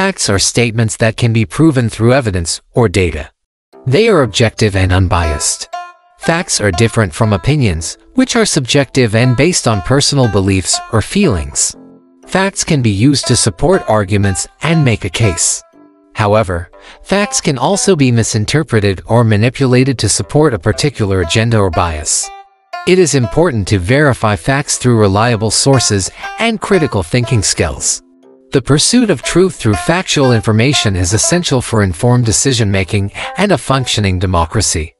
Facts are statements that can be proven through evidence or data. They are objective and unbiased. Facts are different from opinions, which are subjective and based on personal beliefs or feelings. Facts can be used to support arguments and make a case. However, facts can also be misinterpreted or manipulated to support a particular agenda or bias. It is important to verify facts through reliable sources and critical thinking skills. The pursuit of truth through factual information is essential for informed decision-making and a functioning democracy.